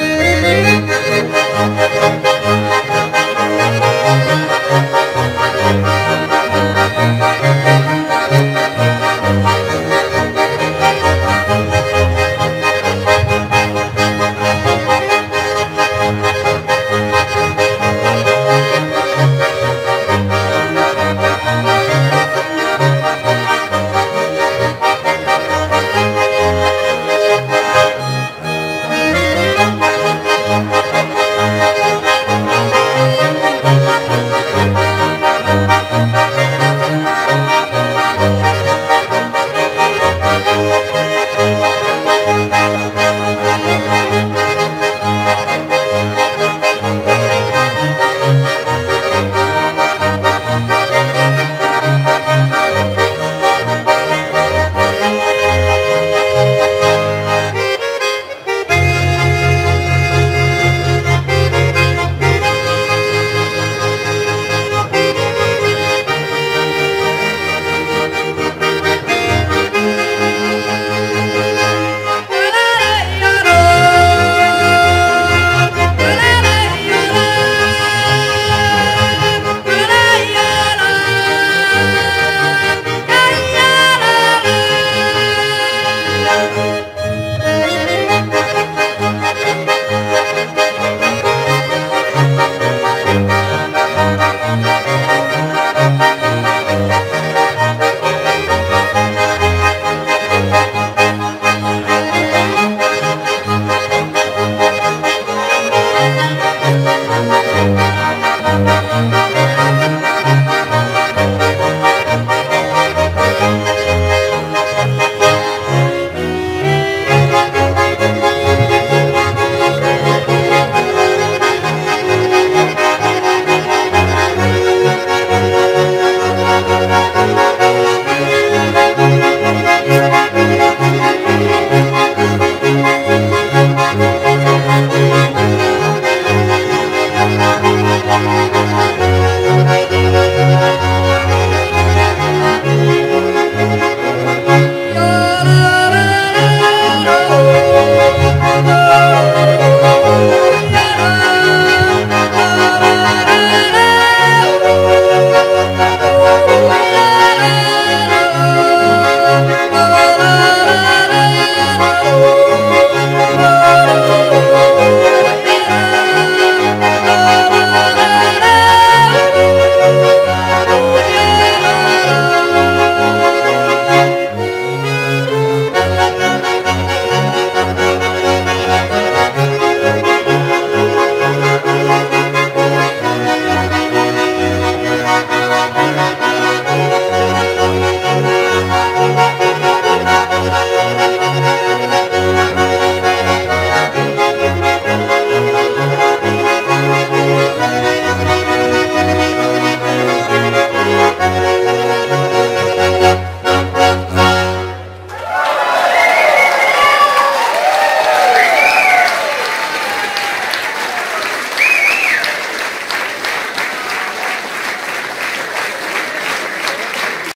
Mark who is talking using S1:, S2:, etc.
S1: Música